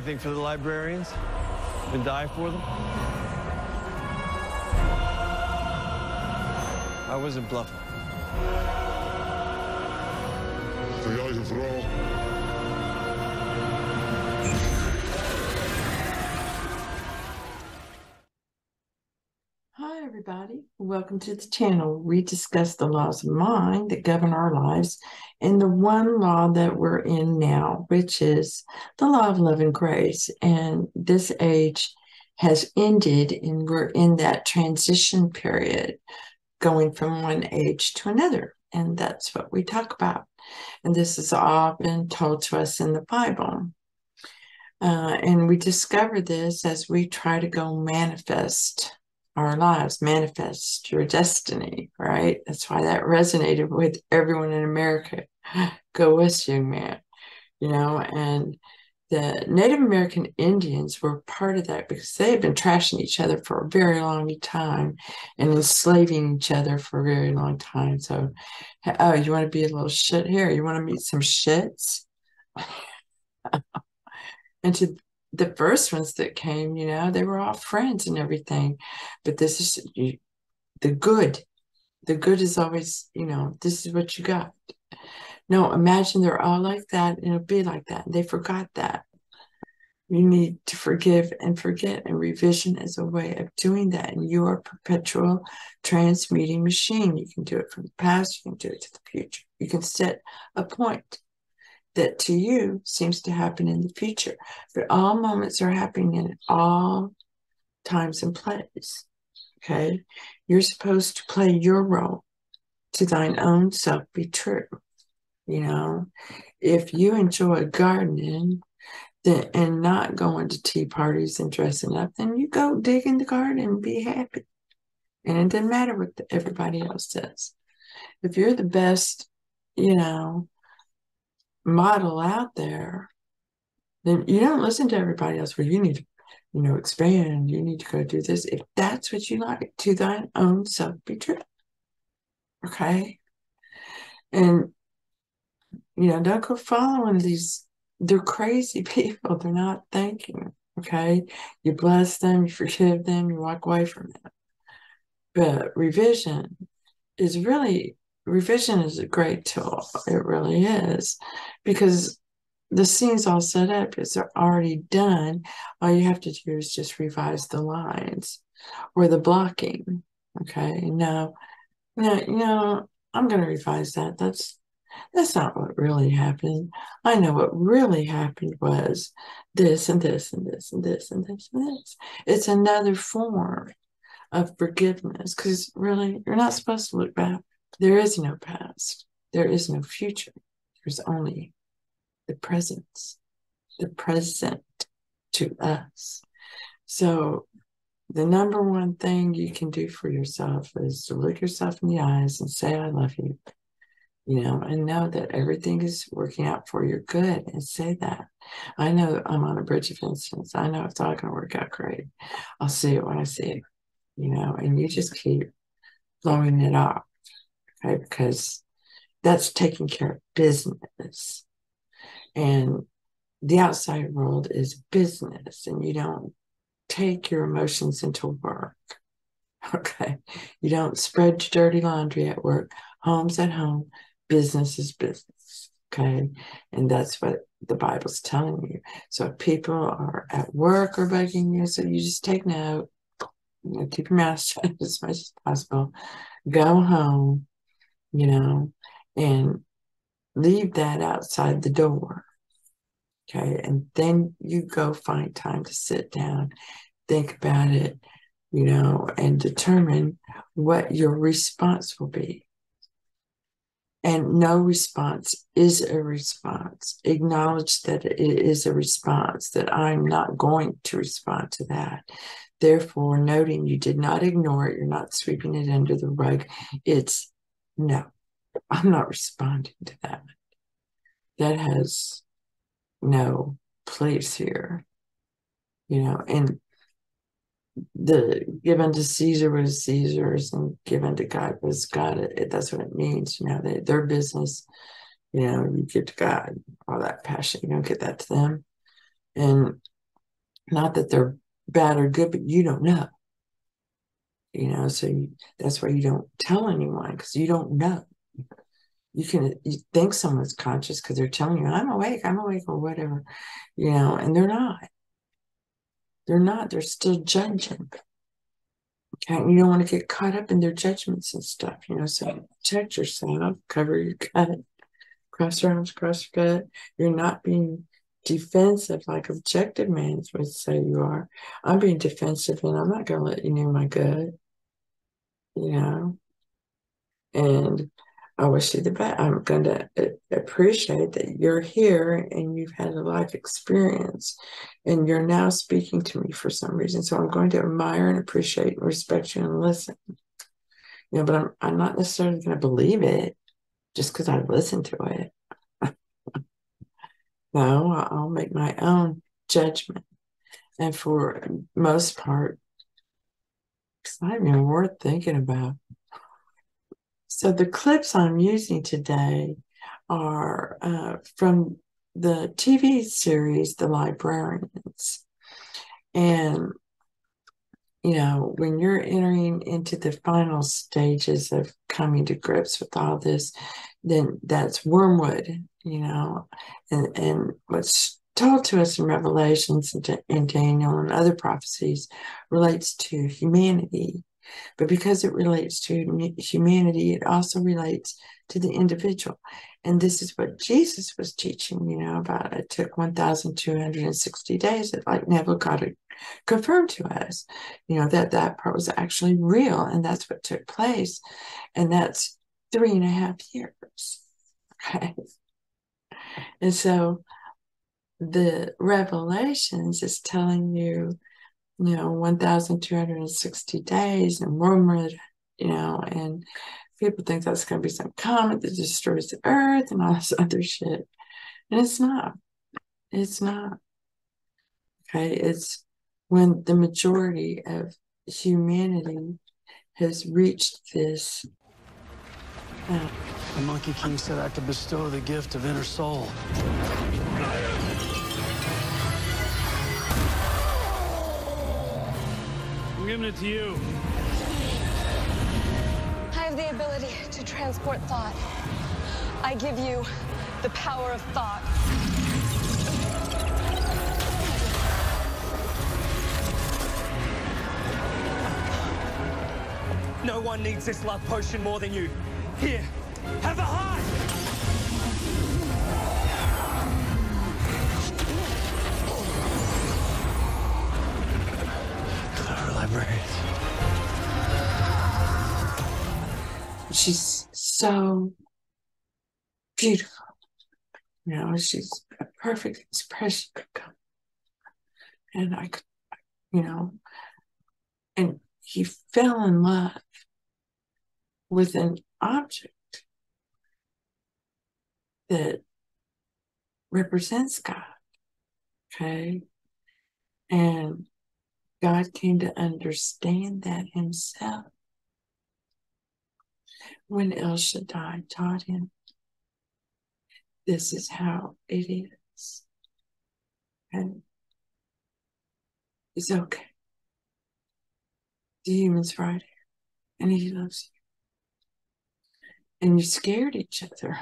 anything for the librarians and die for them. I wasn't bluffing. Everybody. Welcome to the channel. We discuss the laws of mind that govern our lives and the one law that we're in now, which is the law of love and grace. And this age has ended, and we're in that transition period going from one age to another. And that's what we talk about. And this is often told to us in the Bible. Uh, and we discover this as we try to go manifest our lives, manifest your destiny, right? That's why that resonated with everyone in America. Go west, young man, you know, and the Native American Indians were part of that because they had been trashing each other for a very long time and enslaving each other for a very long time. So, oh, you want to be a little shit here? You want to meet some shits? and to the first ones that came, you know, they were all friends and everything. But this is you, the good. The good is always, you know, this is what you got. No, imagine they're all like that and it'll be like that. They forgot that. You need to forgive and forget, and revision is a way of doing that. And you are a perpetual transmuting machine. You can do it from the past, you can do it to the future. You can set a point that to you seems to happen in the future. But all moments are happening in all times and place. Okay. You're supposed to play your role to thine own self be true. You know, if you enjoy gardening then, and not going to tea parties and dressing up, then you go dig in the garden and be happy. And it doesn't matter what everybody else says. If you're the best, you know, model out there, then you don't listen to everybody else. Well, you need to, you know, expand. You need to go do this. If that's what you like, to thine own self be true. Okay. And, you know, don't go following these, they're crazy people. They're not thinking. Okay. You bless them, you forgive them, you walk away from them. But revision is really revision is a great tool. It really is because the scene's all set up. It's already done. All you have to do is just revise the lines or the blocking. Okay. Now, now, you know, I'm going to revise that. That's that's not what really happened. I know what really happened was this and this and this and this and this and this. It's another form of forgiveness because really, you're not supposed to look back. There is no past, there is no future. There's only the presence, the present to us. So, the number one thing you can do for yourself is to look yourself in the eyes and say, I love you, you know, and know that everything is working out for your good and say that. I know I'm on a bridge of incidents. I know it's all going to work out great. I'll see it when I see it, you know, and you just keep blowing it off okay? Because that's taking care of business. And the outside world is business, and you don't take your emotions into work. Okay. You don't spread your dirty laundry at work. Home's at home. Business is business. Okay. And that's what the Bible's telling you. So if people are at work or bugging you, so you just take note, you know, keep your mouth shut as much as possible. Go home you know, and leave that outside the door. Okay. And then you go find time to sit down, think about it, you know, and determine what your response will be. And no response is a response. Acknowledge that it is a response, that I'm not going to respond to that. Therefore, noting you did not ignore it, you're not sweeping it under the rug. It's no, I'm not responding to that. That has no place here. You know, and the given to Caesar was Caesar's and given to God was God. It, that's what it means. You know, they, their business, you know, you give to God all that passion. You don't get that to them. And not that they're bad or good, but you don't know. You know, so you, that's why you don't tell anyone because you don't know. You can you think someone's conscious because they're telling you, I'm awake, I'm awake, or whatever, you know, and they're not. They're not, they're still judging. Okay, you don't want to get caught up in their judgments and stuff, you know. So protect yourself, cover your gut, cross your arms, cross your gut. You're not being defensive like objective man would say you are. I'm being defensive and I'm not going to let you near my good, You know? And I wish you the best. I'm going to uh, appreciate that you're here and you've had a life experience and you're now speaking to me for some reason. So I'm going to admire and appreciate and respect you and listen. You know, but I'm, I'm not necessarily going to believe it just because I listened to it. No, I'll make my own judgment. And for most part, it's not even worth thinking about. So the clips I'm using today are uh, from the TV series The Librarians. And, you know, when you're entering into the final stages of coming to grips with all this, then that's wormwood, you know, and, and what's told to us in Revelations and Daniel and other prophecies relates to humanity but because it relates to humanity, it also relates to the individual. And this is what Jesus was teaching, you know, about it took 1,260 days. It like got confirmed to us, you know, that that part was actually real. And that's what took place. And that's three and a half years. Okay. And so the revelations is telling you you know, 1,260 days and Wormwood, you know, and people think that's going to be some comet that destroys the earth and all this other shit. And it's not. It's not. Okay. It's when the majority of humanity has reached this. Uh, the Monkey King said I could bestow the gift of inner soul. I'm giving it to you. I have the ability to transport thought. I give you the power of thought. No one needs this love potion more than you. Here, have a heart! She's so beautiful. You know, she's a perfect expression. And I could, you know, and he fell in love with an object that represents God. Okay. And God came to understand that himself when El Shaddai taught him. This is how it is. And it's okay. The human's right here, and he loves you. And you scared each other.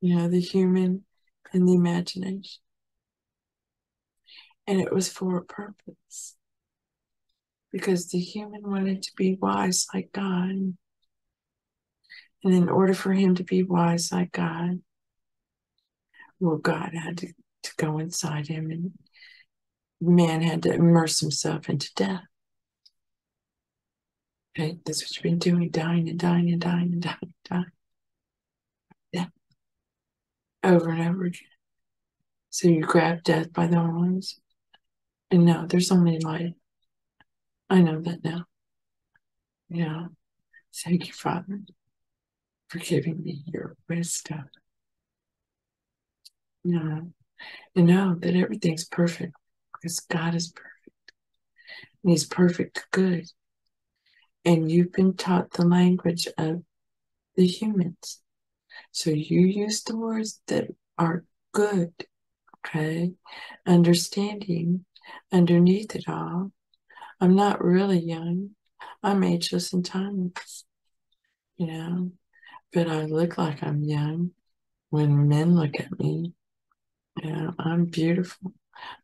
You know, the human and the imagination and it was for a purpose. Because the human wanted to be wise like God. And in order for him to be wise like God, well, God had to, to go inside him and man had to immerse himself into death. Okay, that's what you've been doing, dying and dying and dying and dying and dying. Over and over again. So you grab death by the horns and no, there's only light. I know that now. Yeah. Thank you, Father, for giving me your wisdom. Yeah. And know that everything's perfect because God is perfect. And He's perfect good. And you've been taught the language of the humans. So you use the words that are good. Okay. Understanding underneath it all. I'm not really young. I'm ageless and timeless. You know, but I look like I'm young when men look at me. You know, I'm beautiful.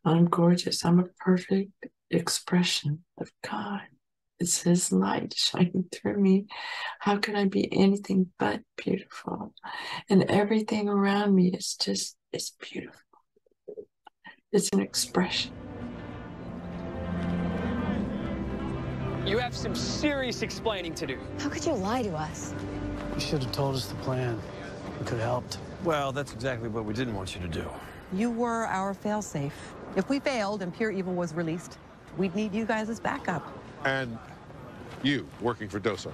I'm gorgeous. I'm a perfect expression of God. It's His light shining through me. How can I be anything but beautiful? And everything around me is just, it's beautiful. It's an expression. You have some serious explaining to do. How could you lie to us? You should have told us the plan. We could have helped. Well, that's exactly what we didn't want you to do. You were our failsafe. If we failed and pure evil was released, we'd need you guys as backup. And you working for DOSA.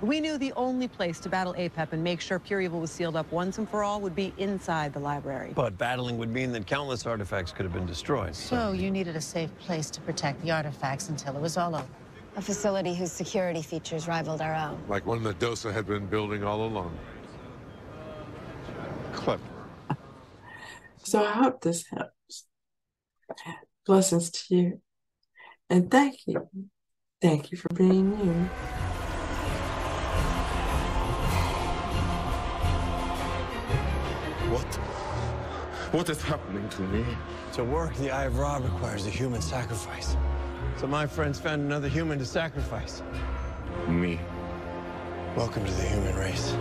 We knew the only place to battle APEP and make sure pure evil was sealed up once and for all would be inside the library. But battling would mean that countless artifacts could have been destroyed. So you needed a safe place to protect the artifacts until it was all over. A facility whose security features rivaled our own. Like one that DOSA had been building all along. Clever. So I hope this helps. Blessings to you. And thank you. Thank you for being you. What? What is happening to me? To work the Eye of Ra requires a human sacrifice. So my friends found another human to sacrifice. Me. Welcome to the human race.